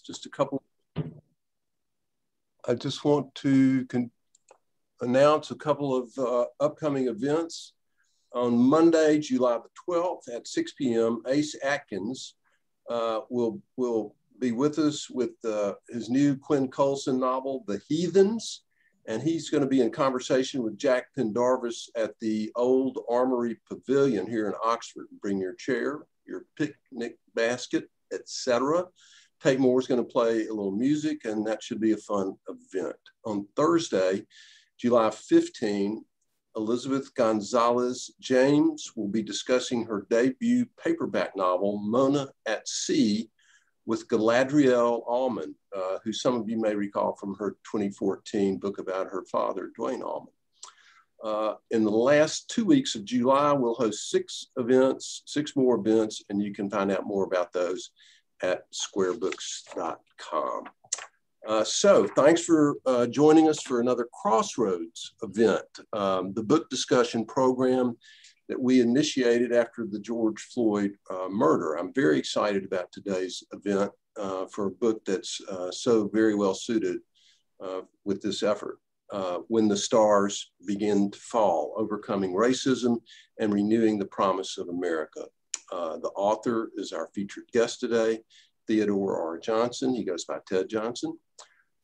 Just a couple. I just want to announce a couple of uh, upcoming events. On Monday, July the 12th at 6 p.m., Ace Atkins uh, will, will be with us with uh, his new Quinn Colson novel, The Heathens. And he's going to be in conversation with Jack Pendarvis at the Old Armory Pavilion here in Oxford. Bring your chair, your picnic basket, etc. Tate Moore is going to play a little music, and that should be a fun event. On Thursday, July 15, Elizabeth Gonzalez James will be discussing her debut paperback novel, Mona at Sea, with Galadriel Allman, uh, who some of you may recall from her 2014 book about her father, Duane Allman. Uh, in the last two weeks of July, we'll host six events, six more events, and you can find out more about those at squarebooks.com. Uh, so thanks for uh, joining us for another Crossroads event, um, the book discussion program that we initiated after the George Floyd uh, murder. I'm very excited about today's event uh, for a book that's uh, so very well suited uh, with this effort. when the stars begin to fall, overcoming racism and renewing the promise of America. The author is our featured guest today, Theodore R. Johnson. He goes by Ted Johnson.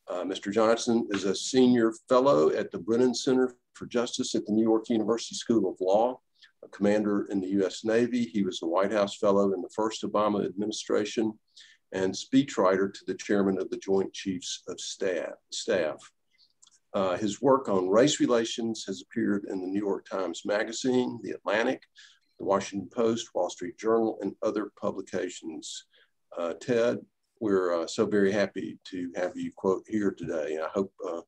Uh, Mr. Johnson is a senior fellow at the Brennan Center for Justice at the New York University School of Law, a commander in the US Navy. He was a White House fellow in the first Obama administration and speechwriter to the chairman of the Joint Chiefs of Staff. staff. Uh, his work on race relations has appeared in the New York Times Magazine, The Atlantic, The Washington Post, Wall Street Journal, and other publications. Uh, Ted, we're uh, so very happy to have you quote here today. I hope uh,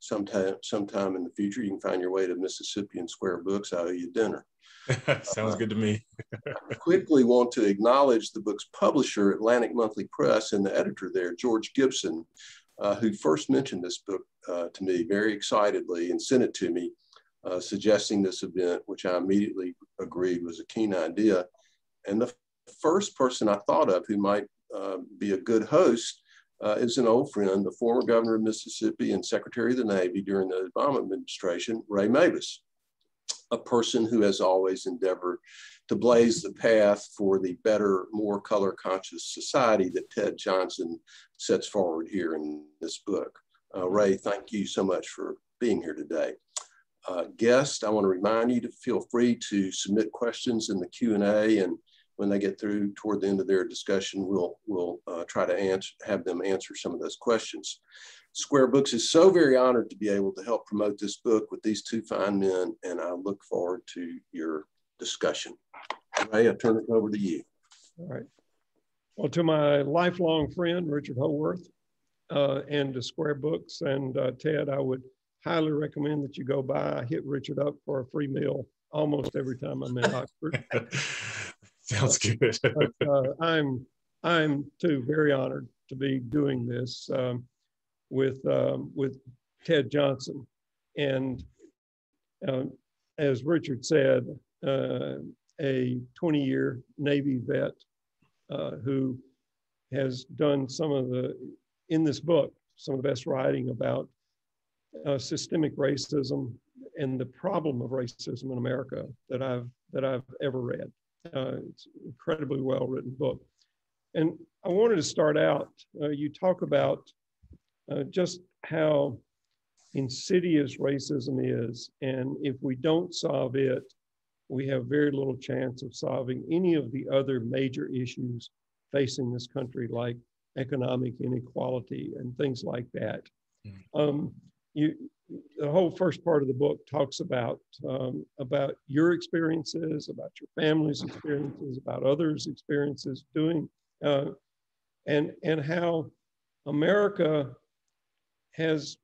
sometime sometime in the future you can find your way to Mississippi and Square Books. I owe you dinner. Sounds good to me. I quickly want to acknowledge the book's publisher, Atlantic Monthly Press, and the editor there, George Gibson, uh, who first mentioned this book uh, to me very excitedly and sent it to me, uh, suggesting this event, which I immediately agreed was a keen idea. And the first person I thought of who might uh, be a good host uh, is an old friend, the former governor of Mississippi and Secretary of the Navy during the Obama administration, Ray Mabus, a person who has always endeavored to blaze the path for the better, more color conscious society that Ted Johnson sets forward here in this book. Uh, Ray, thank you so much for being here today. Uh, guest, I want to remind you to feel free to submit questions in the Q&A and when they get through toward the end of their discussion, we'll, we'll uh, try to answer, have them answer some of those questions. Square Books is so very honored to be able to help promote this book with these two fine men, and I look forward to your discussion. Ray, I turn it over to you. All right. Well, to my lifelong friend, Richard Howorth, uh, and to Square Books and uh, Ted, I would highly recommend that you go by, hit Richard up for a free meal almost every time I'm in Oxford. Sounds good. but, uh, I'm I'm too very honored to be doing this um, with um, with Ted Johnson, and uh, as Richard said, uh, a 20-year Navy vet uh, who has done some of the in this book some of the best writing about uh, systemic racism and the problem of racism in America that I've that I've ever read. Uh, it's an incredibly well written book. And I wanted to start out, uh, you talk about uh, just how insidious racism is. And if we don't solve it, we have very little chance of solving any of the other major issues facing this country, like economic inequality and things like that. Um, you, the whole first part of the book talks about um, about your experiences, about your family's experiences, about others' experiences doing, uh, and and how America has,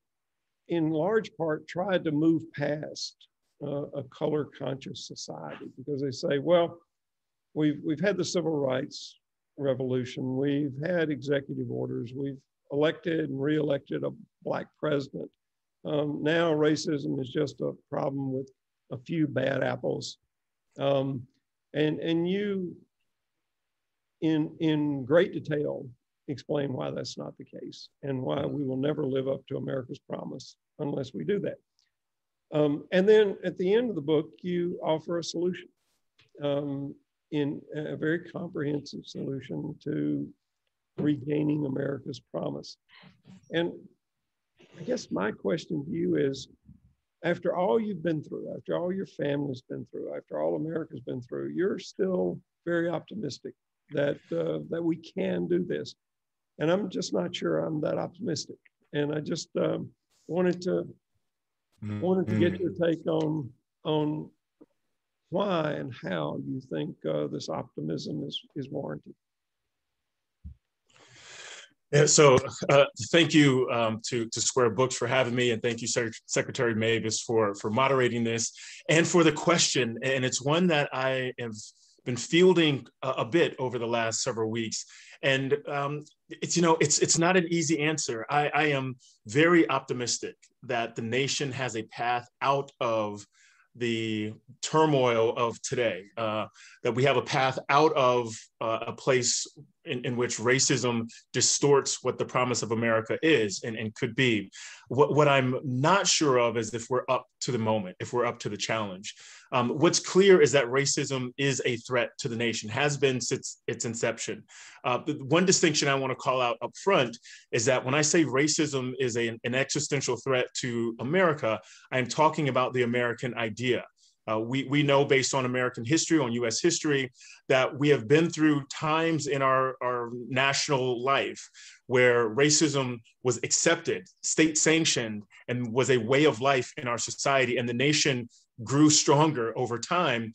in large part, tried to move past uh, a color conscious society because they say, well, we've we've had the civil rights revolution, we've had executive orders, we've elected and reelected a black president um, now racism is just a problem with a few bad apples. Um, and, and you, in, in great detail, explain why that's not the case and why we will never live up to America's promise unless we do that. Um, and then at the end of the book, you offer a solution um, in a very comprehensive solution to regaining America's promise. And I guess my question to you is after all you've been through, after all your family's been through, after all America's been through, you're still very optimistic that uh, that we can do this. And I'm just not sure I'm that optimistic. And I just um, wanted to mm-hmm. wanted to get your take on on why and how you think uh, this optimism is is warranted. Yeah, so uh, thank you um, to, to Square Books for having me, and thank you, Sec- Secretary Mabus, for, for moderating this and for the question. And it's one that I have been fielding a, a bit over the last several weeks. And um, it's, you know, it's, it's not an easy answer. I, I am very optimistic that the nation has a path out of the turmoil of today, uh, that we have a path out of uh, a place in, in, which racism distorts what the promise of America is and, and could be. What, what, I'm not sure of is if we're up to the moment, if we're up to the challenge. Um, what's clear is that racism is a threat to the nation, has been since its inception. Uh, one distinction I want to call out up front is that when I say racism is a, an existential threat to America, I'm talking about the American idea. Uh, we, we know based on American history, on US history, that we have been through times in our, our national life where racism was accepted, state sanctioned, and was a way of life in our society. And the nation grew stronger over time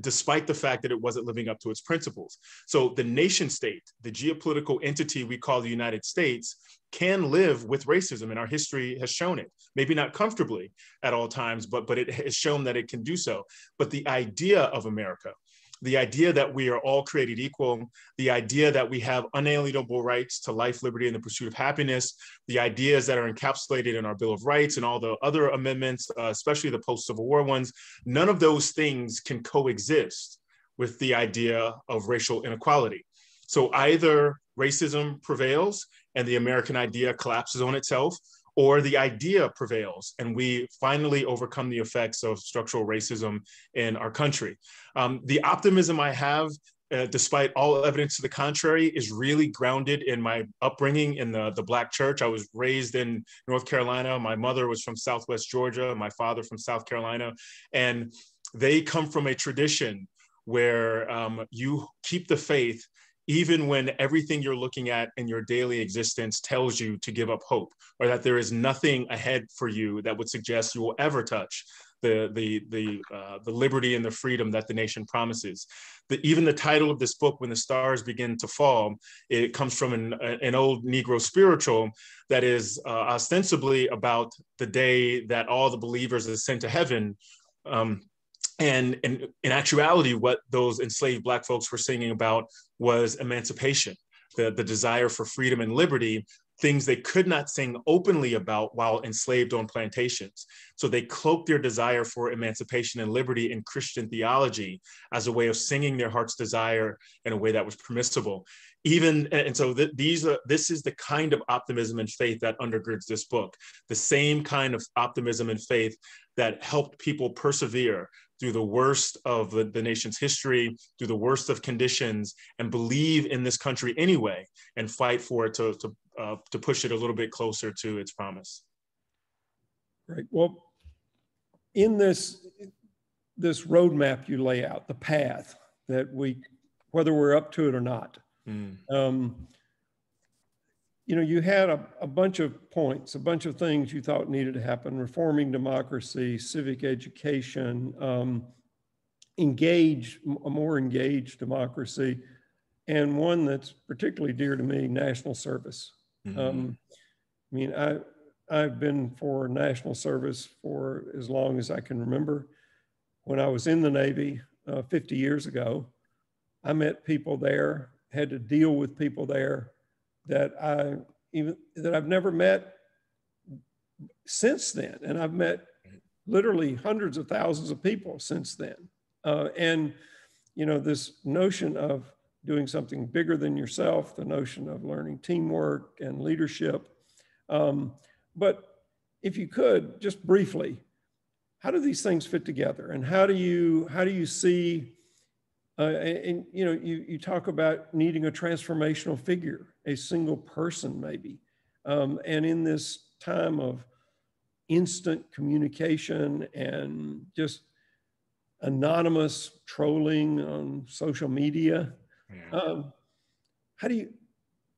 despite the fact that it wasn't living up to its principles. So the nation state, the geopolitical entity we call the United States, can live with racism, and our history has shown it. Maybe not comfortably at all times, but but it has shown that it can do so. But the idea of America, the idea that we are all created equal, the idea that we have unalienable rights to life, liberty, and the pursuit of happiness, the ideas that are encapsulated in our Bill of Rights and all the other amendments, uh, especially the post Civil War ones, none of those things can coexist with the idea of racial inequality. So either racism prevails and the American idea collapses on itself, or the idea prevails and we finally overcome the effects of structural racism in our country. Um, the optimism I have, uh, despite all evidence to the contrary, is really grounded in my upbringing in the, the Black church. I was raised in North Carolina. My mother was from Southwest Georgia, my father from South Carolina. And they come from a tradition where um, you keep the faith even when everything you're looking at in your daily existence tells you to give up hope or that there is nothing ahead for you that would suggest you will ever touch the the the uh, the liberty and the freedom that the nation promises. The, even the title of this book, "When the Stars Begin to Fall," it comes from an, an old Negro spiritual that is uh, ostensibly about the day that all the believers are sent to heaven. Um, and, in actuality, what those enslaved Black folks were singing about was emancipation, the, the desire for freedom and liberty, things they could not sing openly about while enslaved on plantations. So they cloaked their desire for emancipation and liberty in Christian theology as a way of singing their heart's desire in a way that was permissible. Even and so th- these are this is the kind of optimism and faith that undergirds this book. The same kind of optimism and faith that helped people persevere through the worst of the, the, nation's history, through the worst of conditions, and believe in this country anyway, and fight for it to, to, uh, to push it a little bit closer to its promise. Right. Well, in this, this roadmap you lay out, the path that we, whether we're up to it or not, mm. um, you know, you had a, a, bunch of points, a bunch of things you thought needed to happen, reforming democracy, civic education, um, engage, a more engaged democracy, and one that's particularly dear to me, national service. Mm-hmm. Um, I mean, I, I've been for national service for as long as I can remember. When I was in the Navy uh, 50 years ago, I met people there, had to deal with people there that I even that I've never met since then, and I've met literally hundreds of thousands of people since then. Uh, and you know, this notion of doing something bigger than yourself, the notion of learning teamwork and leadership. Um, but if you could, just briefly, how do these things fit together and how do you how do you see uh, and, you know you, you talk about needing a transformational figure a single person maybe um, and in this time of instant communication and just anonymous trolling on social media yeah. um, how do you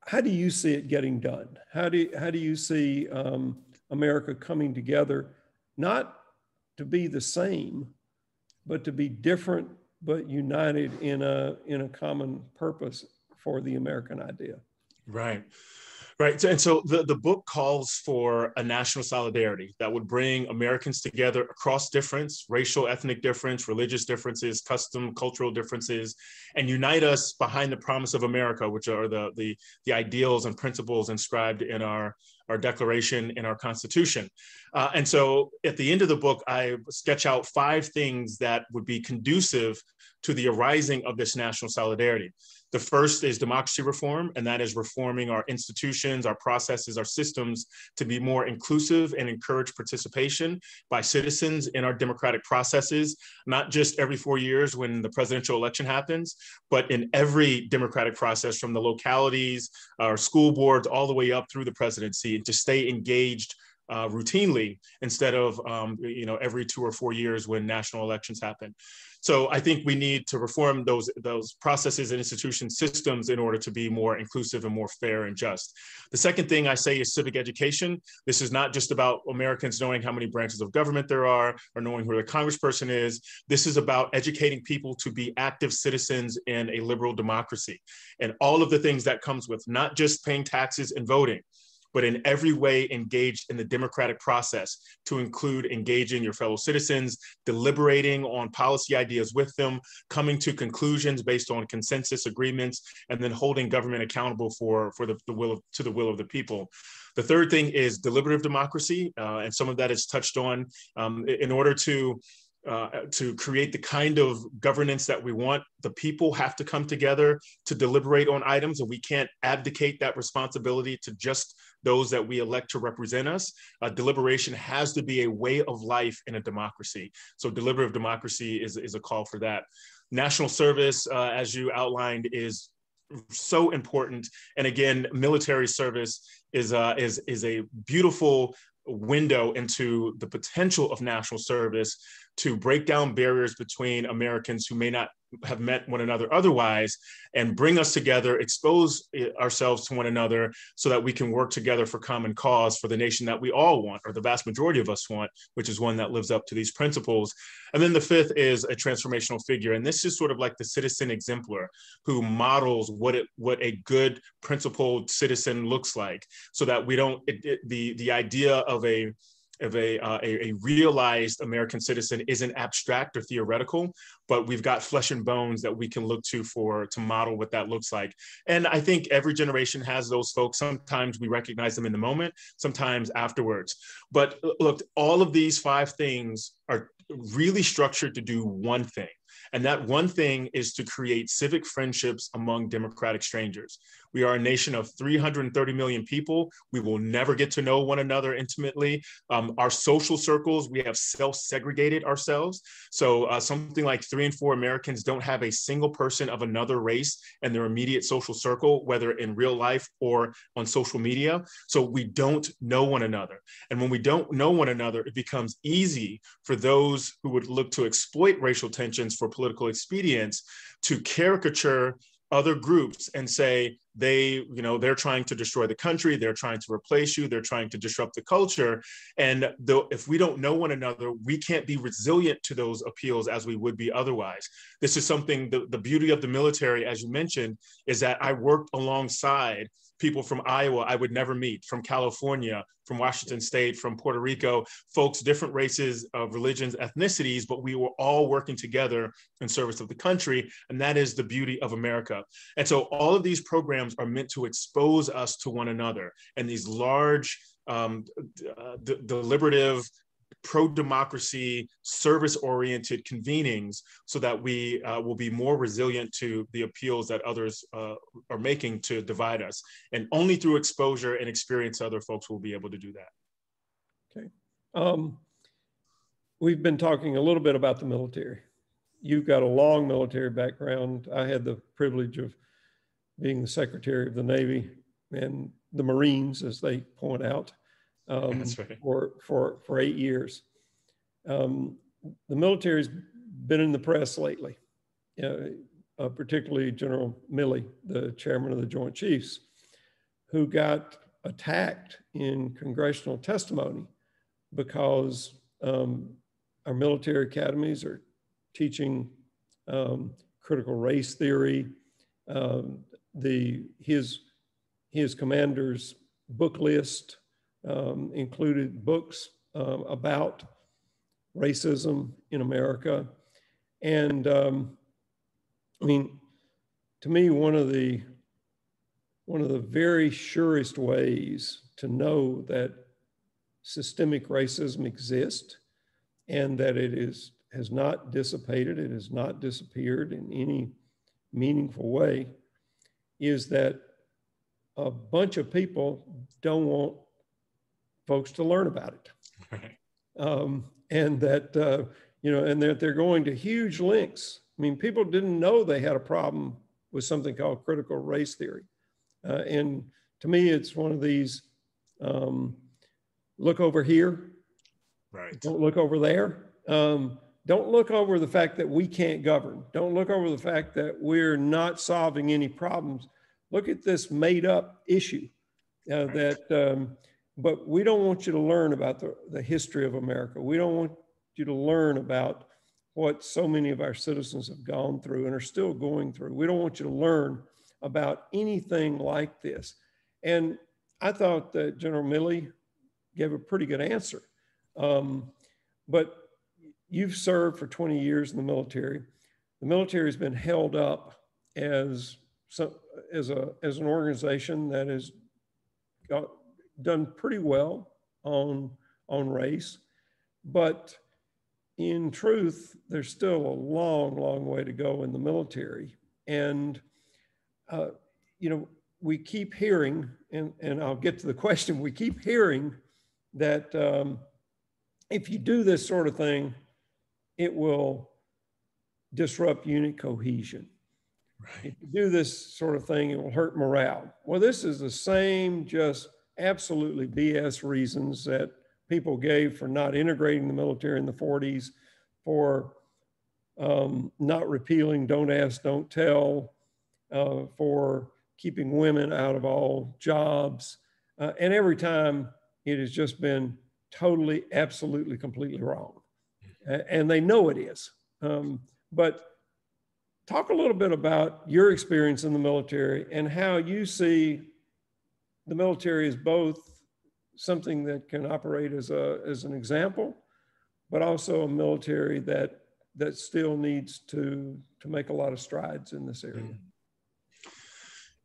how do you see it getting done how do you, how do you see um, america coming together not to be the same, but to be different but united in a in a common purpose for the American idea. Right. Right. And so the, the book calls for a national solidarity that would bring Americans together across difference, racial, ethnic difference, religious differences, custom, cultural differences, and unite us behind the promise of America, which are the, the, the ideals and principles inscribed in our, our declaration and our constitution. Uh, and so at the end of the book, I sketch out five things that would be conducive to the arising of this national solidarity. The first is democracy reform, and that is reforming our institutions, our processes, our systems to be more inclusive and encourage participation by citizens in our democratic processes, not just every four years when the presidential election happens, but in every democratic process from the localities, our school boards, all the way up through the presidency, and to stay engaged uh, routinely instead of um, you know every two or four years when national elections happen. So I think we need to reform those, those processes and institution systems in order to be more inclusive and more fair and just. The second thing I say is civic education. This is not just about Americans knowing how many branches of government there are or knowing who the congressperson is. This is about educating people to be active citizens in a liberal democracy and all of the things that comes with not just paying taxes and voting, but in every way engaged in the democratic process to include engaging your fellow citizens, deliberating on policy ideas with them, coming to conclusions based on consensus agreements, and then holding government accountable for, for the, the will of, to the will of the people. The third thing is deliberative democracy, uh, and some of that is touched on. Um, in order to uh, to create the kind of governance that we want. The people have to come together to deliberate on items, and we can't abdicate that responsibility to just those that we elect to represent us. Uh, deliberation has to be a way of life in a democracy. So deliberative democracy is, is a call for that. National service, uh, as you outlined, is so important. And again, military service is, uh, is, is a beautiful window into the potential of national service to break down barriers between Americans who may not have met one another otherwise and bring us together, expose eh, ourselves to one another so that we can work together for common cause for the nation that we all want, or the vast majority of us want, which is one that lives up to these principles. And then the fifth is a transformational figure. And this is sort of like the citizen exemplar who models what it what a good principled citizen looks like so that we don't it, it, the the idea of a of a, uh, a, a, realized American citizen isn't abstract or theoretical, but we've got flesh and bones that we can look to for to model what that looks like. And I think every generation has those folks. Sometimes we recognize them in the moment, sometimes afterwards. But uh, look, all of these five things are really structured to do one thing. And that one thing is to create civic friendships among democratic strangers. We are a nation of 330 million people. We will never get to know one another intimately. Um, our social circles, we have self segregated ourselves. So uh, something like three in four Americans don't have a single person of another race in their immediate social circle, whether in real life or on social media. So we don't know one another. And when we don't know one another, it becomes easy for those who would look to exploit racial tensions for political expedience to caricature other groups and say they you know they're trying to destroy the country they're trying to replace you they're trying to disrupt the culture. And though if we don't know one another we can't be resilient to those appeals as we would be otherwise. This is something the, the beauty of the military as you mentioned is that i worked alongside people from Iowa I would never meet, from California, from Washington State, from Puerto Rico, folks, different races, of religions, ethnicities, but we were all working together in service of the country. And that is the beauty of America. And so all of these programs are meant to expose us to one another and these large, um, uh, deliberative, pro-democracy, service-oriented convenings so that we uh, will be more resilient to the appeals that others uh, are making to divide us. And only through exposure and experience other folks will be able to do that. Okay. Um, we've been talking a little bit about the military. You've got a long military background. I had the privilege of being the Secretary of the Navy and the Marines, as they point out, um, right. for, for, for eight years. Um, the military's been in the press lately, uh, uh, particularly General Milley, the chairman of the Joint Chiefs, who got attacked in congressional testimony because um, our military academies are teaching um, critical race theory. Um, the his his commander's book list um, included books um, about racism in America, and um, I mean, to me, one of the one of the very surest ways to know that systemic racism exists and that it is has not dissipated, it has not disappeared in any meaningful way, is that a bunch of people don't want folks to learn about it. Right. Um, and that, uh, you know, and that they're going to huge lengths. I mean, people didn't know they had a problem with something called critical race theory. Uh, and to me, it's one of these um, look over here. Right. Don't look over there. Um, don't look over the fact that we can't govern. Don't look over the fact that we're not solving any problems. Look at this made up issue uh, right. that, um, but we don't want you to learn about the, the history of America. We don't want you to learn about what so many of our citizens have gone through and are still going through. We don't want you to learn about anything like this. And I thought that General Milley gave a pretty good answer. Um, but you've served for 20 years in the military. The military has been held up as as a as an organization that has got, done pretty well on on race, but in truth, there's still a long, long way to go in the military. And uh, you know, we keep hearing, and, and I'll get to the question. We keep hearing that um, if you do this sort of thing, it will disrupt unit cohesion. Right. If you do this sort of thing, it will hurt morale. Well, this is the same, just absolutely BS reasons that people gave for not integrating the military in the 40s, for um, not repealing Don't Ask, Don't Tell, uh, for keeping women out of all jobs. Uh, and every time it has just been totally, absolutely, completely wrong. And they know it is. Um, but talk a little bit about your experience in the military and how you see the military is both something that can operate as, a, as an example, but also a military that, that still needs to, to make a lot of strides in this area. Mm-hmm.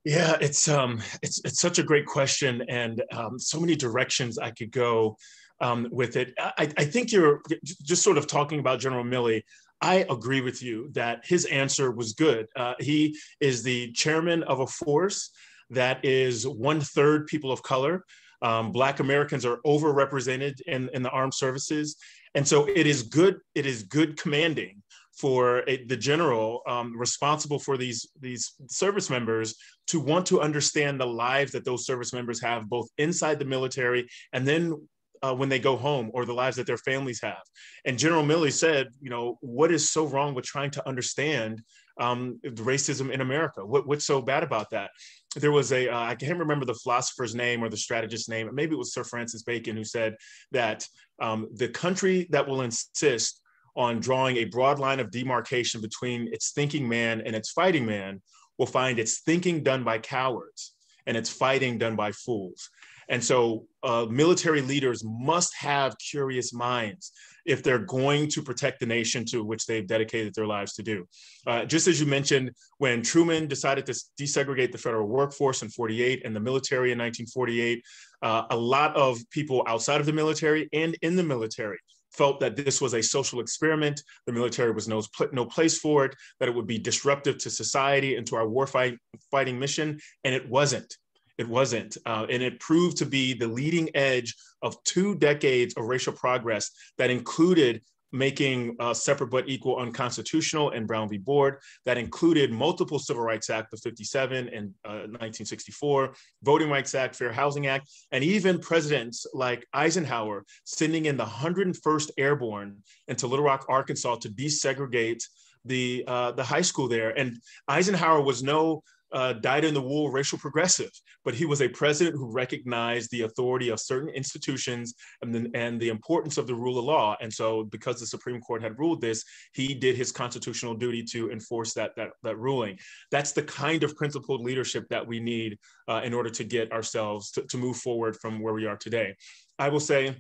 Yeah, it's um, it's it's such a great question, and um, so many directions I could go um, with it. I, I think you're just sort of talking about General Milley. I agree with you that his answer was good. Uh, he is the chairman of a force that is one third people of color. Um, Black Americans are overrepresented in, in the armed services, and so it is good. It is good commanding for a, the general um, responsible for these these service members to want to understand the lives that those service members have both inside the military and then uh, when they go home or the lives that their families have and general milley said you know what is so wrong with trying to understand um, racism in america. What, what's so bad about that? There was a uh, I can't remember the philosopher's name or the strategist's name. Maybe it was sir francis bacon who said that um, the country that will insist on drawing a broad line of demarcation between its thinking man and its fighting man will find its thinking done by cowards and its fighting done by fools. And so uh, military leaders must have curious minds if they're going to protect the nation to which they've dedicated their lives to do. Uh, just as you mentioned, when Truman decided to desegregate the federal workforce in 48 and the military in 1948, uh, a lot of people outside of the military and in the military felt that this was a social experiment. The military was no, no place for it, that it would be disruptive to society and to our war fight, fighting mission. And it wasn't. It wasn't. Uh, and it proved to be the leading edge of two decades of racial progress that included making uh, separate but equal unconstitutional in Brown v. Board. That included multiple Civil Rights Act of 57 and uh, 1964, Voting Rights Act, Fair Housing Act, and even presidents like Eisenhower sending in the 101st Airborne into Little Rock, Arkansas to desegregate the, uh, the high school there. And Eisenhower was no uh, dyed in the wool racial progressive, but he was a president who recognized the authority of certain institutions and the, and the importance of the rule of law. And so, because the Supreme Court had ruled this, he did his constitutional duty to enforce that, that, that ruling. That's the kind of principled leadership that we need uh, in order to get ourselves to, to move forward from where we are today. I will say,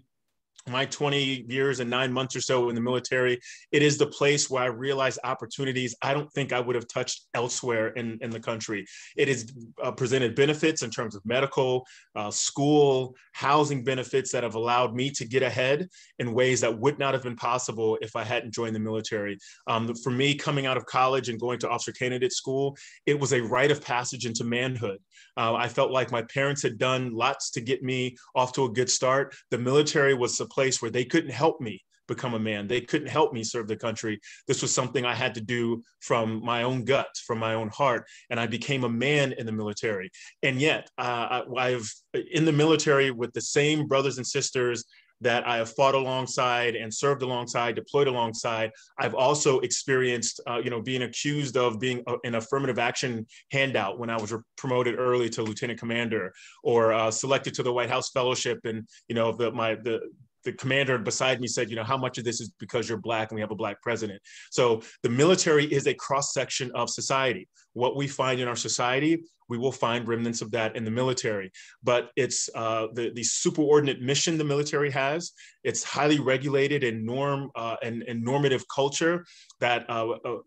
my 20 years and nine months or so in the military, it is the place where I realized opportunities I don't think I would have touched elsewhere in, in the country. It has uh, presented benefits in terms of medical, uh, school, housing benefits that have allowed me to get ahead in ways that would not have been possible if I hadn't joined the military. Um, for me, coming out of college and going to officer candidate school, it was a rite of passage into manhood. Uh, I felt like my parents had done lots to get me off to a good start. The military was a where they couldn't help me become a man. They couldn't help me serve the country. This was something I had to do from my own gut, from my own heart. And I became a man in the military. And yet, uh, I've in the military with the same brothers and sisters that I have fought alongside and served alongside, deployed alongside. I've also experienced, uh, you know, being accused of being an affirmative action handout when I was promoted early to lieutenant commander, or uh, selected to the White House Fellowship, and you know, the my the the commander beside me said, you know, how much of this is because you're black and we have a black president. So the military is a cross section of society. What we find in our society, we will find remnants of that in the military. But it's uh, the, the superordinate mission the military has. It's highly regulated and norm uh, and, and normative culture that uh, uh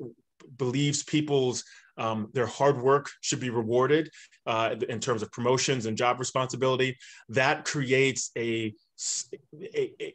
believes people's um, their hard work should be rewarded uh, in terms of promotions and job responsibility. That creates a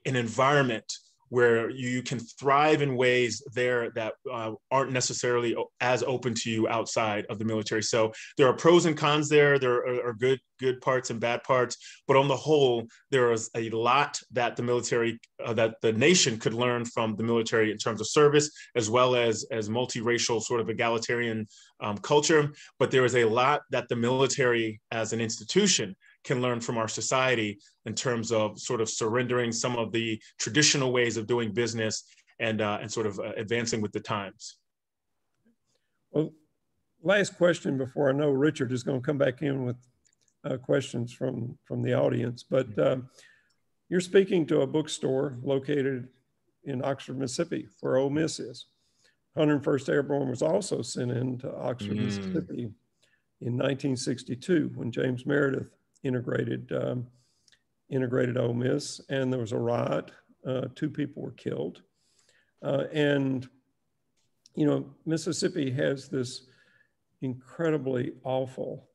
an environment where you can thrive in ways there that uh, aren't necessarily as open to you outside of the military. So there are pros and cons there. There are, are, good good parts and bad parts, but on the whole, there is a lot that the military, uh, that the nation could learn from the military in terms of service, as well as as multiracial sort of egalitarian um, culture. But there is a lot that the military, as an institution, can learn from our society in terms of sort of surrendering some of the traditional ways of doing business and, uh, and sort of uh, advancing with the times. Well, last question before I know Richard is going to come back in with uh, questions from, from the audience, but mm-hmm. um, you're speaking to a bookstore located in Oxford, Mississippi, where Ole Miss is. 101st Airborne was also sent into Oxford, mm. Mississippi in 1962 when James Meredith integrated um, integrated Ole Miss, and there was a riot. Uh, two people were killed, uh, and you know Mississippi has this incredibly awful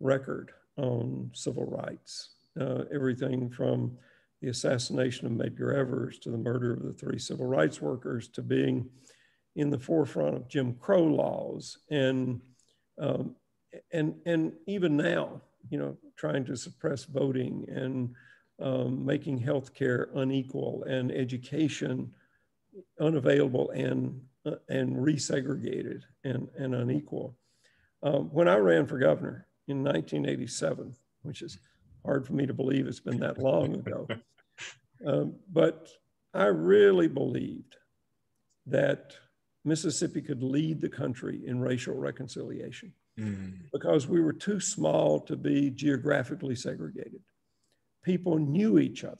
record on civil rights. Uh, everything from the assassination of Medgar Evers to the murder of the three civil rights workers to being in the forefront of Jim Crow laws and um, and and even now, you know, trying to suppress voting and um, making healthcare unequal and education unavailable and uh, and resegregated and, and unequal. Um, when I ran for governor in 1987, which is hard for me to believe it's been that long ago, um, but I really believed that Mississippi could lead the country in racial reconciliation mm. because we were too small to be geographically segregated. People knew each other,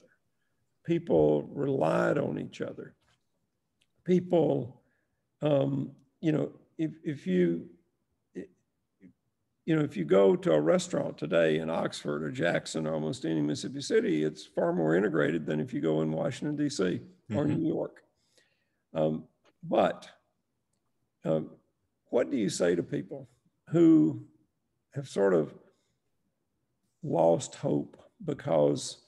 people relied on each other. People, um, you know, if, if you, you know, if you go to a restaurant today in Oxford or Jackson or almost any Mississippi city, it's far more integrated than if you go in Washington, D.C. Mm-hmm. or New York. Um, but um, what do you say to people who have sort of lost hope because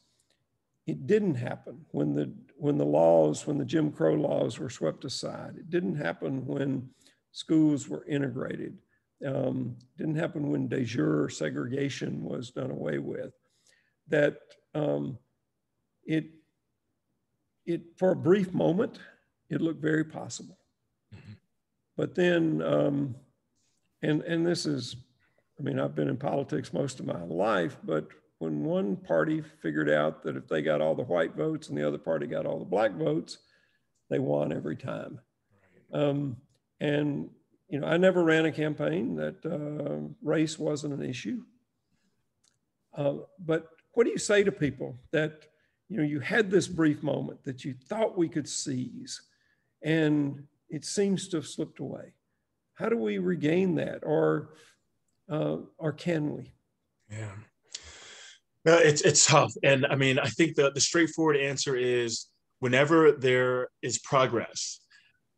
it didn't happen when the when the laws, when the Jim Crow laws were swept aside. It didn't happen when schools were integrated. Um, didn't happen when de jure segregation was done away with. That um, it it for a brief moment it looked very possible, mm-hmm. but then um, and and this is, I mean, I've been in politics most of my life, but when one party figured out that if they got all the white votes and the other party got all the black votes, they won every time. Um, and you know, I never ran a campaign that uh, race wasn't an issue. Uh, but what do you say to people that you know you had this brief moment that you thought we could seize, and it seems to have slipped away? How do we regain that, or uh, or can we? Yeah. No, it's it's tough, and I mean, I think the the straightforward answer is whenever there is progress,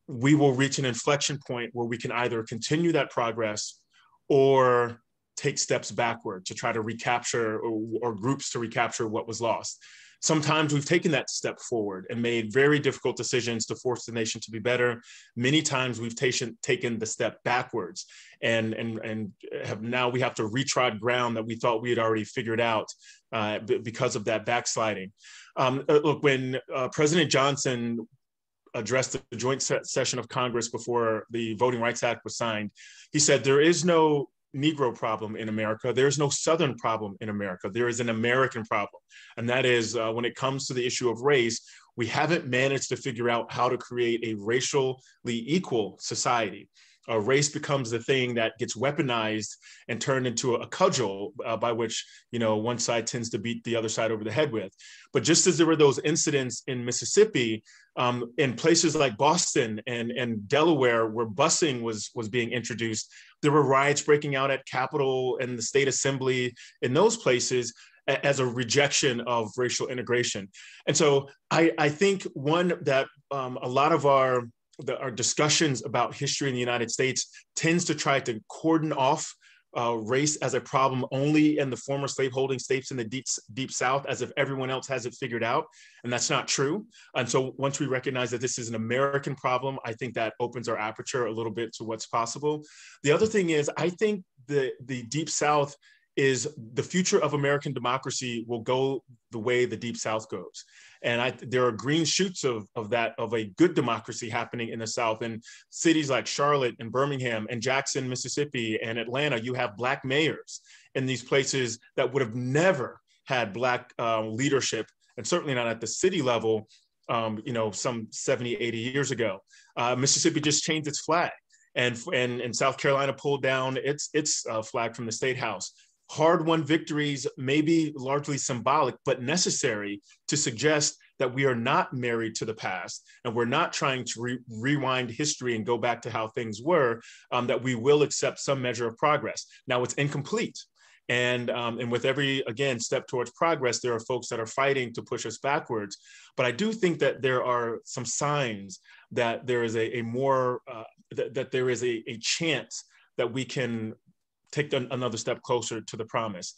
we will reach an inflection point where we can either continue that progress or take steps backward to try to recapture or, or, groups to recapture what was lost. Sometimes we've taken that step forward and made very difficult decisions to force the nation to be better. Many times we've taken, taken the step backwards and, and, and have now we have to retrod ground that we thought we had already figured out uh, because of that backsliding. Um, uh, look, when uh, President Johnson addressed the joint session of Congress before the Voting Rights Act was signed, he said, There is no Negro problem in America. There's no Southern problem in America. There is an American problem. And that is uh, when it comes to the issue of race, we haven't managed to figure out how to create a racially equal society. Uh, race becomes the thing that gets weaponized and turned into a, cudgel uh, by which you know one side tends to beat the other side over the head with. But just as there were those incidents in Mississippi, um, in places like Boston and, and Delaware, where busing was was being introduced, there were riots breaking out at Capitol and the state assembly in those places as a rejection of racial integration. And so I, I think one that um, a lot of our the, our discussions about history in the United States tends to try to cordon off uh, race as a problem only in the former slaveholding states in the deep, deep South, as if everyone else has it figured out. And that's not true. And so once we recognize that this is an American problem, I think that opens our aperture a little bit to what's possible. The other thing is, I think the, the deep South is the future of American democracy will go the way the deep South goes. And I, there are green shoots of, of that, of a good democracy happening in the South. In cities like Charlotte and Birmingham and Jackson, Mississippi, and Atlanta, you have Black mayors in these places that would have never had Black uh, leadership, and certainly not at the city level, um, you know, some 70, 80 years ago. Uh, Mississippi just changed its flag. And, and, and South Carolina pulled down its, its uh, flag from the state house hard won victories may be largely symbolic, but necessary to suggest that we are not married to the past and we're not trying to re- rewind history and go back to how things were, um, that we will accept some measure of progress. Now, it's incomplete. And, um, and with every, again, step towards progress, there are folks that are fighting to push us backwards. But I do think that there are some signs that there is a, a more, uh, that, that there is a, a chance that we can take another step closer to the promise.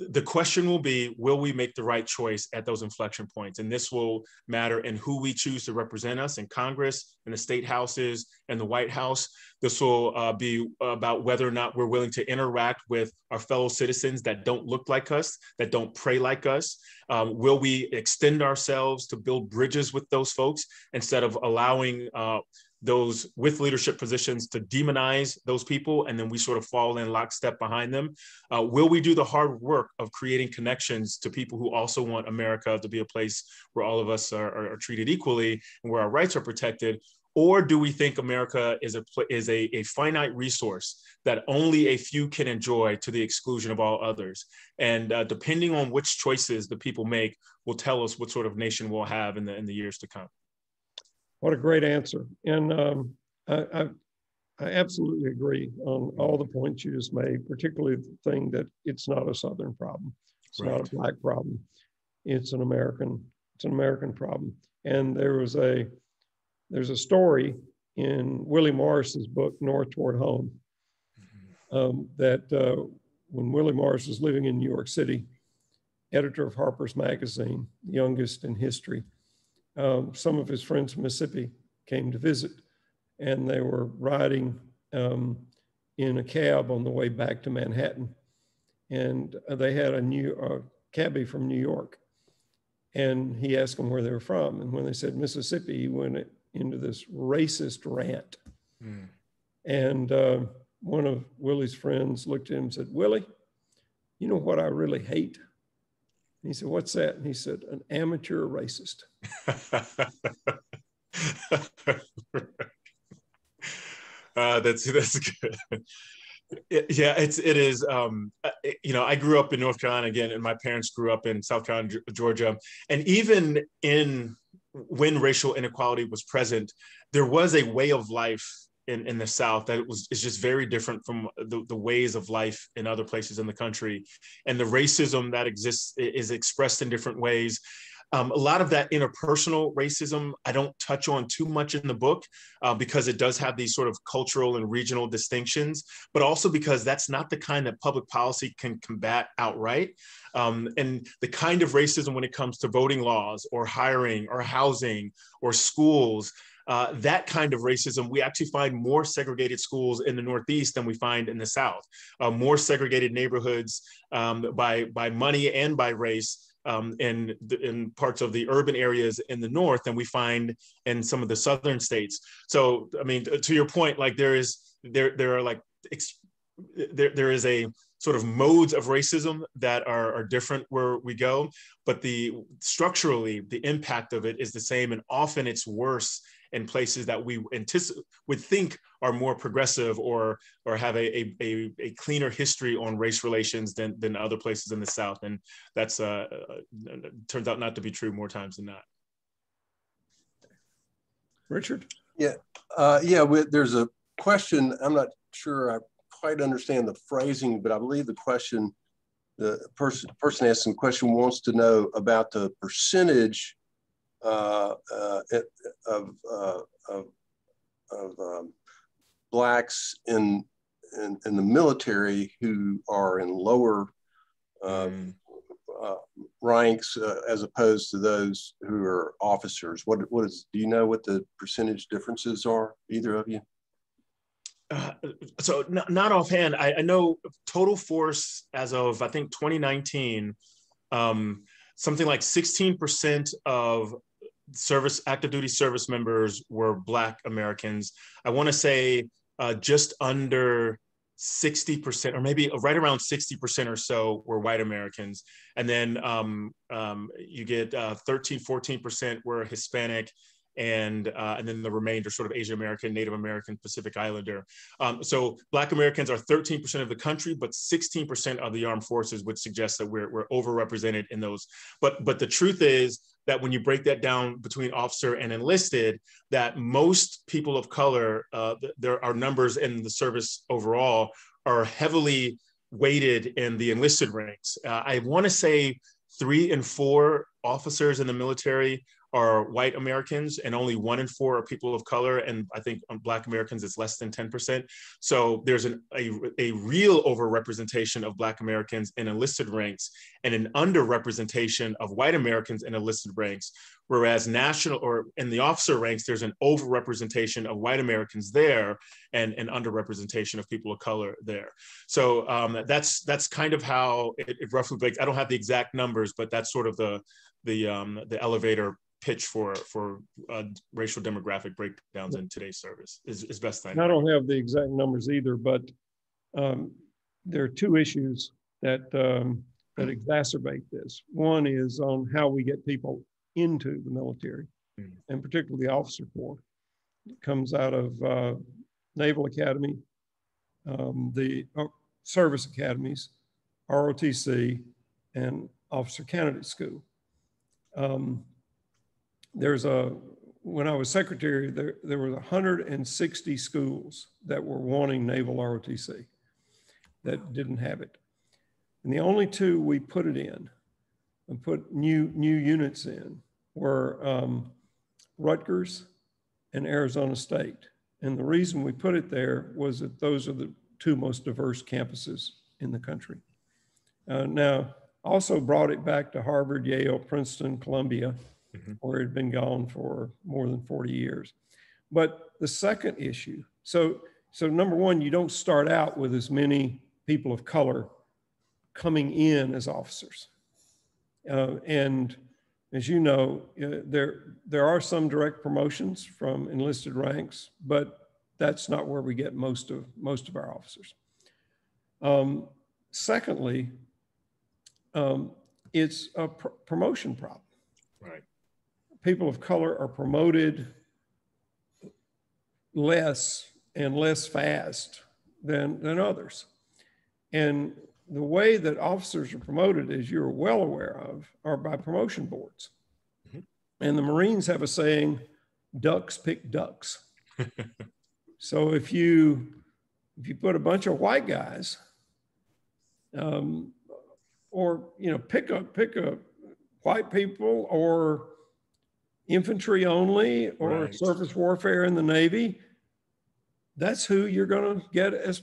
The question will be, will we make the right choice at those inflection points? And this will matter in who we choose to represent us in Congress, in the state houses, and the White House. This will uh, be about whether or not we're willing to interact with our fellow citizens that don't look like us, that don't pray like us. Um, will we extend ourselves to build bridges with those folks instead of allowing uh, those with leadership positions to demonize those people and then we sort of fall in lockstep behind them uh, will we do the hard work of creating connections to people who also want america to be a place where all of us are, are, are treated equally and where our rights are protected or do we think America is a is a, a finite resource that only a few can enjoy to the exclusion of all others? And uh, depending on which choices the people make, will tell us what sort of nation we'll have in the in the years to come. What a great answer. And um, I, I, I, absolutely agree on all the points you just made, particularly the thing that it's not a Southern problem. It's right. not a black problem. It's an American, it's an American problem. And there was a, there's a story in Willie Morris's book, North Toward Home, mm-hmm. um, that uh, when Willie Morris was living in New York City, editor of Harper's Magazine, the youngest in history. Um, some of his friends from Mississippi came to visit, and they were riding um, in a cab on the way back to Manhattan. And they had a new uh, cabbie from New York. And he asked them where they were from. And when they said Mississippi, he went into this racist rant. Mm. And uh, one of Willie's friends looked at him and said, Willie, you know what I really hate? He said, What's that? And he said, An amateur racist. uh, that's that's good. yeah, it's it is. Um, uh, you know, I grew up in North Carolina again, and my parents grew up in South Carolina, Georgia, and even in when racial inequality was present, there was a way of life in, in the South that was is just very different from the, the ways of life in other places in the country. And the racism that exists is expressed in different ways. Um, a lot of that interpersonal racism I don't touch on too much in the book uh, because it does have these sort of cultural and regional distinctions, but also because that's not the kind that public policy can combat outright. Um, and the kind of racism when it comes to voting laws or hiring or housing or schools uh, that kind of racism, we actually find more segregated schools in the Northeast than we find in the South. Uh, more segregated neighborhoods um, by by money and by race. Um, in, in parts of the urban areas in the north than we find in some of the southern states. So, I mean, to your point, like there is there there are like there there is a sort of modes of racism that are, are different where we go, but the structurally the impact of it is the same, and often it's worse in places that we anticipate would think are more progressive or or have a, a, a, cleaner history on race relations than, than other places in the South. And that's uh, uh, turns out not to be true more times than not. Richard? Yeah, uh, yeah, we, there's a question. I'm not sure I quite understand the phrasing, but I believe the question, the person, person asking the question wants to know about the percentage uh, uh, of, uh, of, of um, blacks in, in, in the military who are in lower um, uh, ranks uh, as opposed to those who are officers. What what is? Do you know what the percentage differences are? Either of you? Uh, so not, not offhand. I, I, know total force as of I think 2019, um, something like 16% of service active duty service members were Black Americans. I want to say uh, just under 60% or maybe right around 60% or so were white Americans. And then um, um, you get uh, 13, 14% were Hispanic and uh, and then the remainder sort of Asian American, Native American, Pacific Islander. Um, so Black Americans are 13% of the country, but 16% of the armed forces would suggest that we're, we're overrepresented in those. But but the truth is that when you break that down between officer and enlisted, that most people of color, uh, there are numbers in the service overall are heavily weighted in the enlisted ranks. Uh, I want to say three and four officers in the military are white Americans and only one in four are people of color. And I think on Black Americans, it's less than 10%. So there's an, a, a real overrepresentation of Black Americans in enlisted ranks and an underrepresentation of white Americans in enlisted ranks. Whereas national or in the officer ranks, there's an overrepresentation of white Americans there and an underrepresentation of people of color there. So um, that's that's kind of how it, it roughly breaks. I don't have the exact numbers, but that's sort of the the um, the elevator pitch for for uh, racial demographic breakdowns in today's service is, is best thing. I don't have the exact numbers either, but um, there are two issues that um, that exacerbate this. One is on how we get people into the military, mm. and particularly the officer corps. It comes out of uh, Naval Academy, um, the uh, service academies, ROTC, and Officer Candidate School. Um, there's a, when I was secretary, there, there were 160 schools that were wanting naval ROTC that didn't have it. And the only two we put it in and put new, new units in were um, Rutgers and Arizona State. And the reason we put it there was that those are the two most diverse campuses in the country. Uh, now, also brought it back to Harvard, Yale, Princeton, Columbia, Mhm. where it had been gone for more than 40 years. But the second issue, so so number one, you don't start out with as many people of color coming in as officers. Uh, and as you know, uh, there there are some direct promotions from enlisted ranks, but that's not where we get most of most of our officers. Um, secondly, um, it's a pr- promotion problem. Right. People of color are promoted less and less fast than, than others. And the way that officers are promoted, as you're well aware of, are by promotion boards. Mhm. And the Marines have a saying, ducks pick ducks. so if you if you put a bunch of white guys, um, or you know, pick up pick a white people or infantry only or Right. surface warfare in the Navy, that's who you're going to get as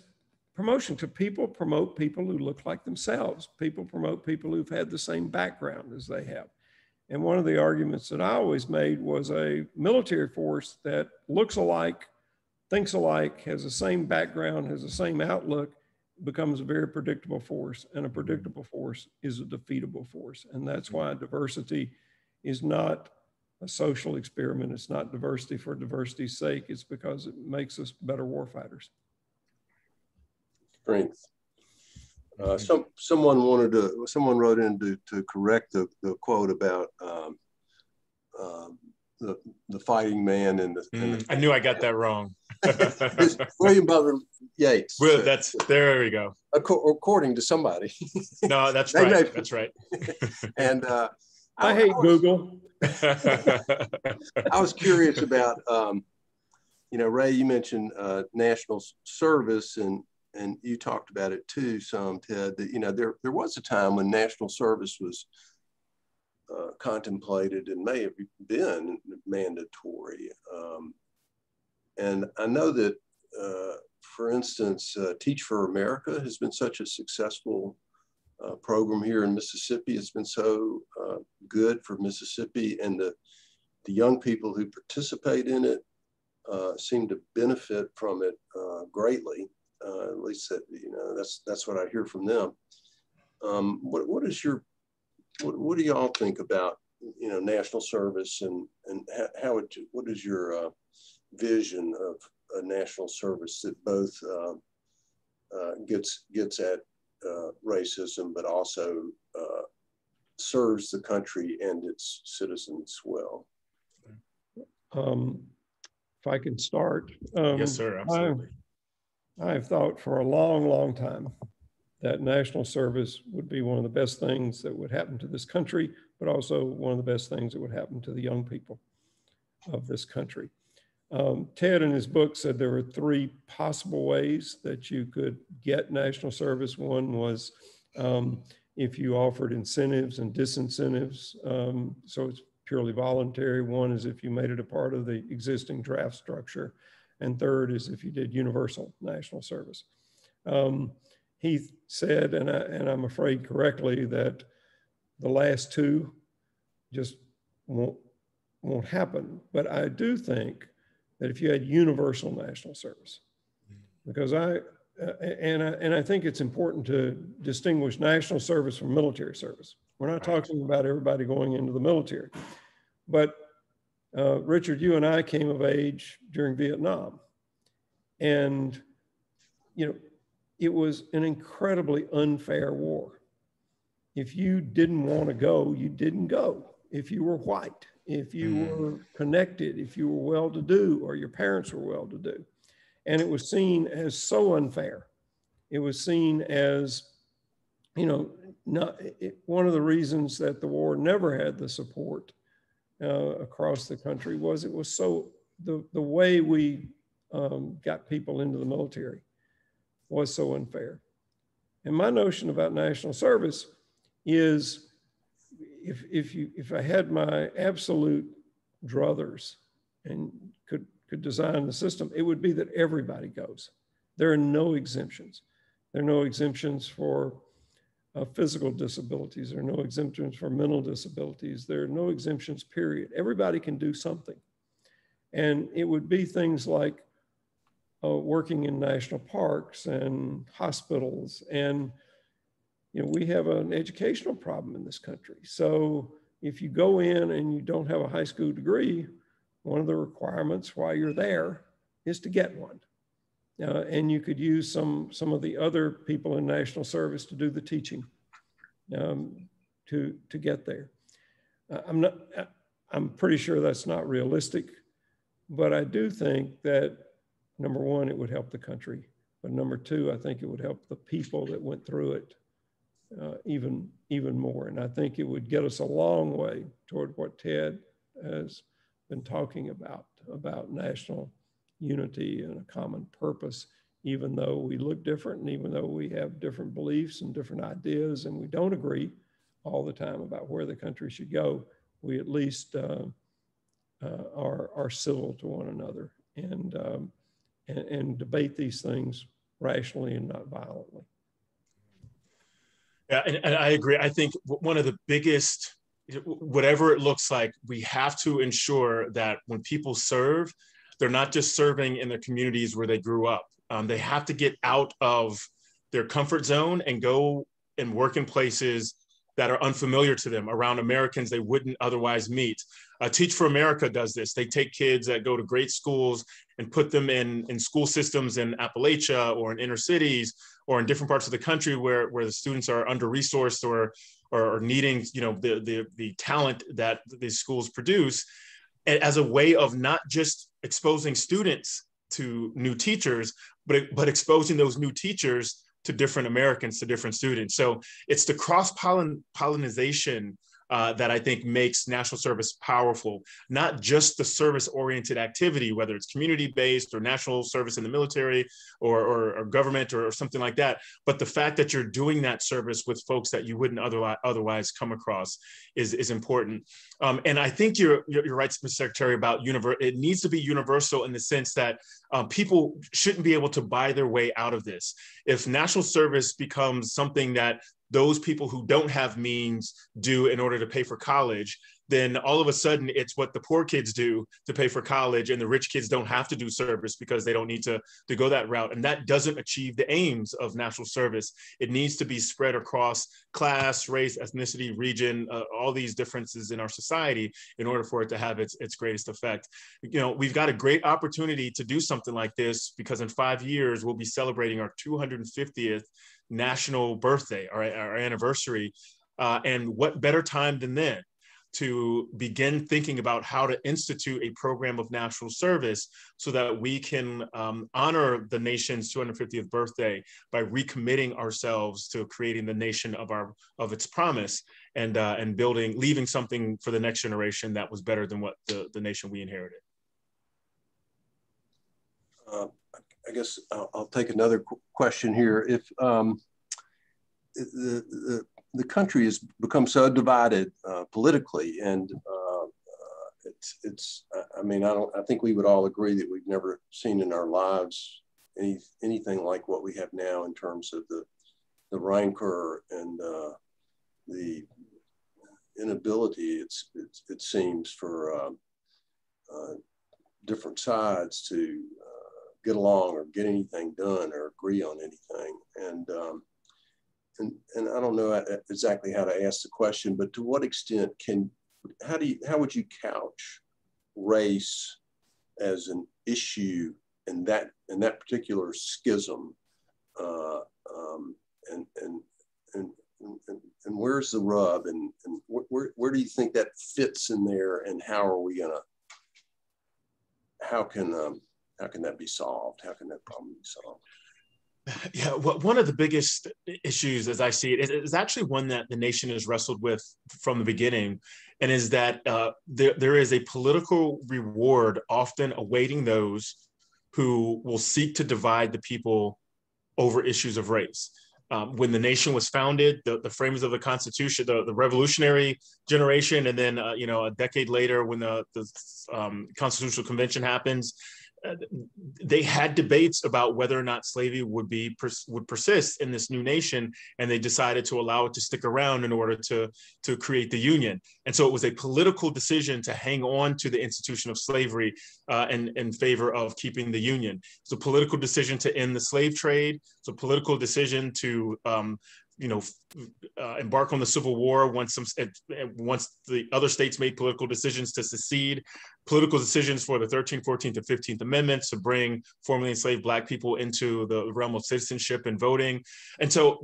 promotion to people promote people who look like themselves. People promote people who've had the same background as they have. And one of the arguments that i always made was a military force that looks alike thinks alike has the same background has the same outlook becomes a very predictable force. And a predictable force is a defeatable force. And that's mm-hmm. why diversity is not a social experiment it's not diversity for diversity's sake it's because it makes us better warfighters strength. Uh, some someone wanted to someone wrote in to, to correct the, the quote about um, um, the the fighting man and the, and Mm, I knew I got that wrong. William Butler Yeats. well, that's there we go. according to somebody, No, that's right. may- That's right. and uh, i hate was- google I was curious about, um, you know, Ray, you mentioned uh, national service, and and you talked about it too, some Ted. That you know, there there was a time when national service was uh, contemplated and may have been mandatory. Um, and I know that, uh, for instance, uh, Teach for America has been such a successful uh, program here in Mississippi. It's been so uh, good for Mississippi, and the the young people who participate in it uh, seem to benefit from it uh, greatly. Uh, at least that you know that's that's what I hear from them. Um, what what is your what, what do y'all think about you know national service and and how, it what is your uh, vision of a national service that both gets gets at uh, racism but also uh, serves the country and its citizens well. um, if i can start um, yes, sir. Absolutely. I've thought for a long, long time that national service would be one of the best things that would happen to this country, but also one of the best things that would happen to the young people of this country. Um, Ted in his book said there were three possible ways that you could get national service. One was um, if you offered incentives and disincentives, um, so it's purely voluntary. One is if you made it a part of the existing draft structure. And third is if you did universal national service. Um, he said, and, I, and I'm afraid correctly, that the last two just won't, won't happen. But I do think that if you had universal national service, because I, uh, and, I, and I think it's important to distinguish national service from military service. We're not talking about everybody going into the military, but uh, Richard, you and I came of age during Vietnam. And, you know, it was an incredibly unfair war. If you didn't want to go, you didn't go. If you were white, if you Mm. were connected, if you were well to do, or your parents were well to do. And it was seen as so unfair. It was seen as, you know, not it, one of the reasons that the war never had the support uh, across the country was it was so the the way we um, got people into the military was so unfair. And my notion about national service is if if you if I had my absolute druthers and could could design the system, it would be that everybody goes. There are no exemptions. There are no exemptions for uh, physical disabilities. There are no exemptions for mental disabilities. There are no exemptions, period. Everybody can do something. And it would be things like uh, working in national parks and hospitals. And, you know, we have an educational problem in this country. So if you go in and you don't have a high school degree, one of the requirements while you're there is to get one. Uh, and you could use some, some of the other people in national service to do the teaching um, to, to get there. Uh, I'm, not, I'm pretty sure that's not realistic, but I do think that number one, it would help the country. But number two, I think it would help the people that went through it uh, even, even more. And I think it would get us a long way toward what Ted has been talking about, about national unity and a common purpose, even though we look different and even though we have different beliefs and different ideas and we don't agree all the time about where the country should go, we at least uh, uh, are, are civil to one another and, um, and, and debate these things rationally and not violently. Yeah, and, and I agree. I think one of the biggest, whatever it looks like, we have to ensure that when people serve, they're not just serving in the communities where they grew up. Um, they have to get out of their comfort zone and go and work in places that are unfamiliar to them around Americans they wouldn't otherwise meet. Uh, Teach for America does this. They take kids that go to great schools and put them in, in school systems in Appalachia or in inner cities or in different parts of the country where, where the students are under resourced or, or, or needing you know, the, the, the talent that these schools produce as a way of not just exposing students to new teachers, but, but exposing those new teachers to different Americans, to different students. So it's the cross pollination uh, that I think makes national service powerful, not just the service oriented activity, whether it's community based or national service in the military or, or, or government or, or, something like that, but the fact that you're doing that service with folks that you wouldn't otherwise, otherwise come across is, is important. Um, and I think you're, you're right, Mr. Secretary, about it needs to be universal in the sense that um, people shouldn't be able to buy their way out of this. If national service becomes something that those people who don't have means do in order to pay for college, then all of a sudden it's what the poor kids do to pay for college and the rich kids don't have to do service because they don't need to, to go that route. And that doesn't achieve the aims of national service. It needs to be spread across class, race, ethnicity, region, uh, all these differences in our society in order for it to have its, its greatest effect. You know, we've got a great opportunity to do something like this because in five years, we'll be celebrating our 250th national birthday, our, our anniversary. Uh, and what better time than then to begin thinking about how to institute a program of national service so that we can um, honor the nation's 250th birthday by recommitting ourselves to creating the nation of our of its promise and uh, and building leaving something for the next generation that was better than what the, the nation we inherited uh, I guess I'll, I'll take another qu question here. If um, the, the, the country has become so divided uh, politically, and uh, uh, it's it's I mean I don't I think we would all agree that we've never seen in our lives any anything like what we have now in terms of the the rancor and uh, the inability it's, it's it seems for uh, uh, different sides to get along or get anything done or agree on anything. And um, and and I don't know exactly how to ask the question, but to what extent can how do you how would you couch race as an issue in that in that particular schism? Uh, um, and, and and and and where's the rub and, and where, where do you think that fits in there and how are we gonna how can um, how can that be solved? How can that problem be solved? Yeah, one of the biggest issues, as I see it, is, is, actually one that the nation has wrestled with from the beginning, and is that uh, there, there is a political reward often awaiting those who will seek to divide the people over issues of race. Um, when the nation was founded, the, the framers of the Constitution, the, the revolutionary generation, and then uh, you know a decade later, when the, the um, Constitutional Convention happens, they had debates about whether or not slavery would be would persist in this new nation, and they decided to allow it to stick around in order to to create the union. And so it was a political decision to hang on to the institution of slavery uh, in in favor of keeping the union. It's a political decision to end the slave trade. It's a political decision to um, you know, uh, embark on the Civil War once some once the other states made political decisions to secede, political decisions for the 13th, 14th, and 15th Amendments to bring formerly enslaved Black people into the realm of citizenship and voting, and so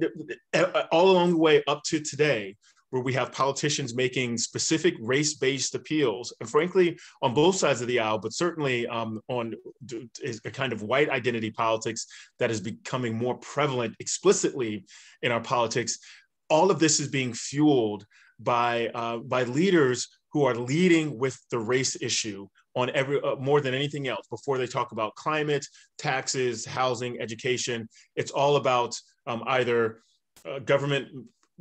all along the way up to today, where we have politicians making specific race-based appeals, and frankly, on both sides of the aisle, but certainly um, on a kind of white identity politics that is becoming more prevalent explicitly in our politics. All of this is being fueled by uh, by leaders who are leading with the race issue on every uh, more than anything else. Before they talk about climate, taxes, housing, education, it's all about um, either uh, government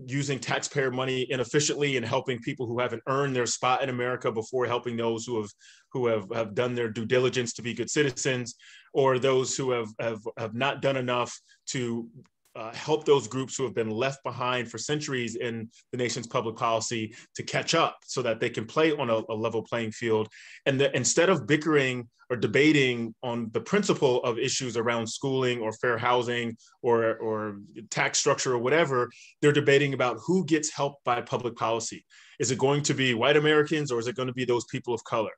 using taxpayer money inefficiently and helping people who haven't earned their spot in America before helping those who have who have, have done their due diligence to be good citizens or those who have, have, have not done enough to uh, help those groups who have been left behind for centuries in the nation's public policy to catch up so that they can play on a, a level playing field. And the, instead of bickering or debating on the principle of issues around schooling or fair housing or, or tax structure or whatever, they're debating about who gets help by public policy. Is it going to be white Americans or is it going to be those people of color?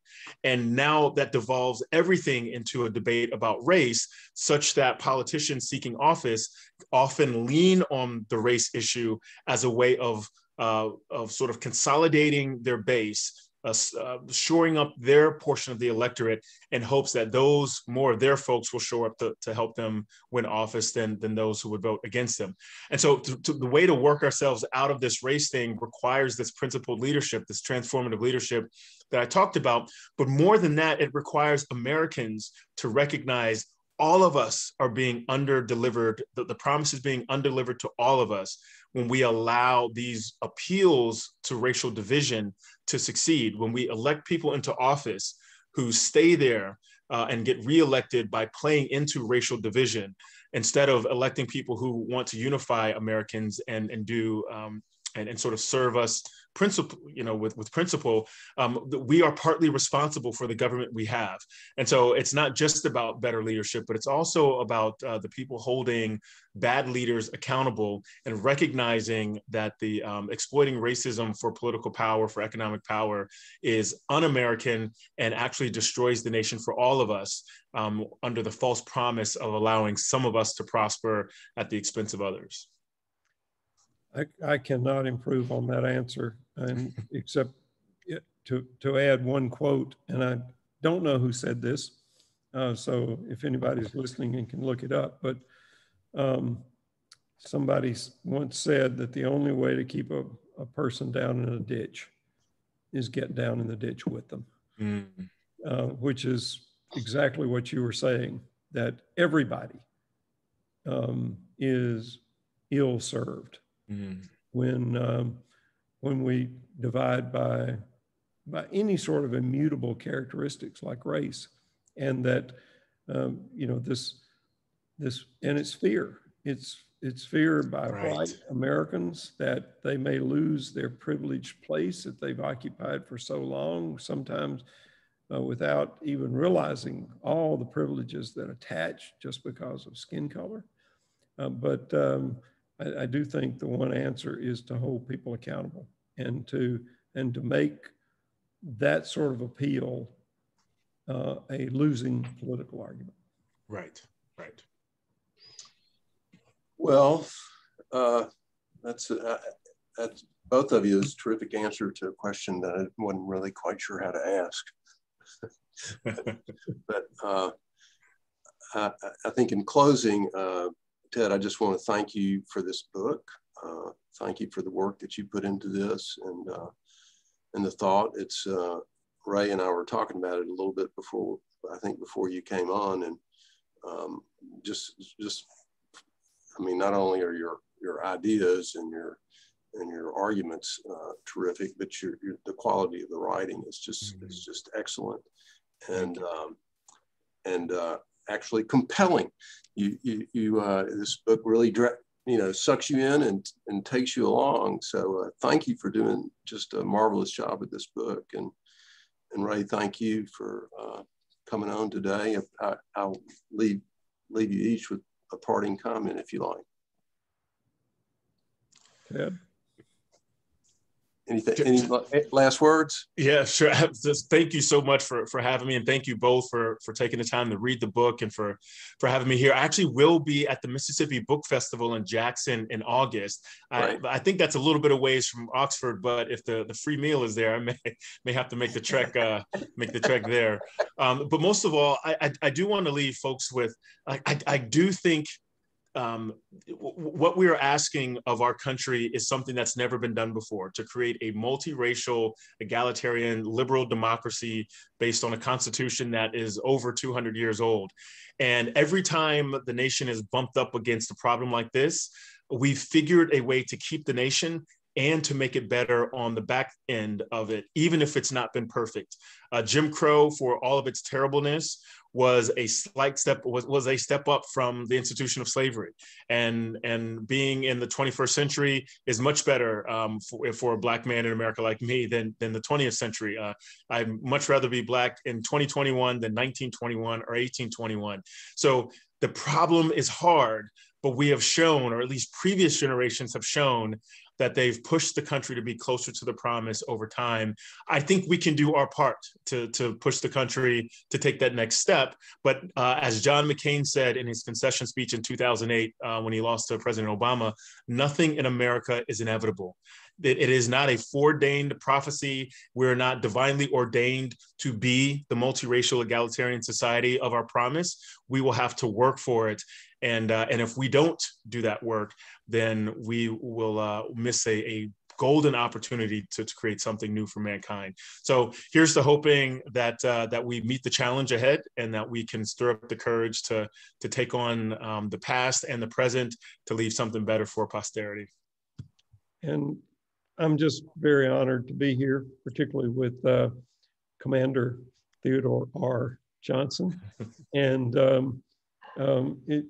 And now that devolves everything into a debate about race, such that politicians seeking office often lean on the race issue as a way of, uh, of sort of consolidating their base uh, uh, shoring up their portion of the electorate in hopes that those more of their folks will show up to, to help them win office than, than those who would vote against them. And so to, to the way to work ourselves out of this race thing requires this principled leadership, this transformative leadership that I talked about. But more than that, it requires Americans to recognize all of us are being under delivered, the, the promise is being undelivered to all of us when we allow these appeals to racial division to succeed, when we elect people into office who stay there uh, and get reelected by playing into racial division instead of electing people who want to unify Americans and, and do um, and, and sort of serve us principle, you know, with, with principle, um, we are partly responsible for the government we have. And so it's not just about better leadership, but it's also about uh, the people holding bad leaders accountable and recognizing that the um, exploiting racism for political power, for economic power is un-American and actually destroys the nation for all of us um, under the false promise of allowing some of us to prosper at the expense of others. I, I cannot improve on that answer and except to, to add one quote, and I don't know who said this. Uh, so if anybody's listening and can look it up, but um, somebody once said that the only way to keep a, a person down in a ditch is get down in the ditch with them, mm. uh, which is exactly what you were saying, that everybody um, is ill served mm. when um, when we divide by by any sort of immutable characteristics like race, and that um, you know this this and it's fear. It's it's fear by right. white Americans that they may lose their privileged place that they've occupied for so long, sometimes uh, without even realizing all the privileges that attach just because of skin color. Uh, but um, I, I do think the one answer is to hold people accountable and to and to make that sort of appeal uh, a losing political argument. Right, right. Well, uh, that's uh, that's both of you is terrific answer to a question that I wasn't really quite sure how to ask. but uh, I, I, think in closing, uh, Ted, I just want to thank you for this book. Uh, thank you for the work that you put into this and uh, and the thought. It's uh, Ray and I were talking about it a little bit before. I think before you came on, and um, just just I mean, not only are your your ideas and your and your arguments uh, terrific, but your, your, the quality of the writing is just mm -hmm. is just excellent. And um, and uh, actually compelling. You, you, you uh, this book really, you know, sucks you in and, and takes you along. So uh, thank you for doing just a marvelous job with this book. And, and Ray, thank you for uh, coming on today. I, will leave, leave you each with a parting comment if you like. Ted? Anything, any last words? Yeah, sure. Just thank you so much for for having me, and thank you both for for taking the time to read the book and for for having me here. I actually will be at the Mississippi Book Festival in Jackson in August. Right. I, I think that's a little bit of ways from Oxford, but if the the free meal is there, I may may have to make the trek uh, make the trek there. Um, but most of all, I I, I do want to leave folks with I, I, I do think um, what we are asking of our country is something that's never been done before to create a multiracial, egalitarian, liberal democracy based on a constitution that is over 200 years old. And every time the nation is bumped up against a problem like this, we've figured a way to keep the nation and to make it better on the back end of it, even if it's not been perfect. Uh, Jim Crow, for all of its terribleness, was a slight step was, was a step up from the institution of slavery. And and being in the 21st century is much better um, for, for a black man in america like me than than the 20th century. Uh, i'd much rather be black in 2021 than 1921 or 1821 so the problem is hard but we have shown or at least previous generations have shown that they've pushed the country to be closer to the promise over time. I think we can do our part to, to push the country to take that next step. But uh, as John McCain said in his concession speech in 2008, uh, when he lost to President Obama, nothing in America is inevitable. It, is not a foreordained prophecy. We're not divinely ordained to be the multiracial egalitarian society of our promise. We will have to work for it. And, uh, and if we don't do that work, then we will uh, miss a, a golden opportunity to, to, create something new for mankind. So here's to hoping that uh, that we meet the challenge ahead and that we can stir up the courage to to take on um, the past and the present to leave something better for posterity. And I'm just very honored to be here, particularly with uh, Commander Theodore R. Johnson. and um, um, it,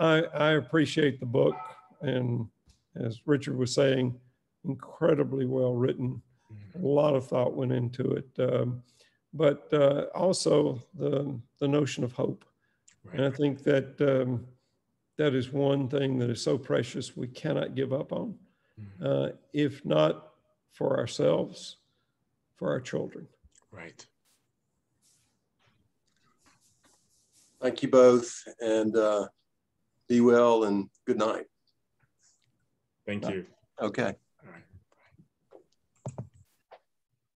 I, I appreciate the book, and as Richard was saying, incredibly well written. A lot of thought went into it, um, but uh, also the the notion of hope. Right. And I think that um, that is one thing that is so precious we cannot give up on, mm-hmm. uh, if not for ourselves, for our children. Right. Thank you both, and. Uh, be well and good night. Thank you. Okay.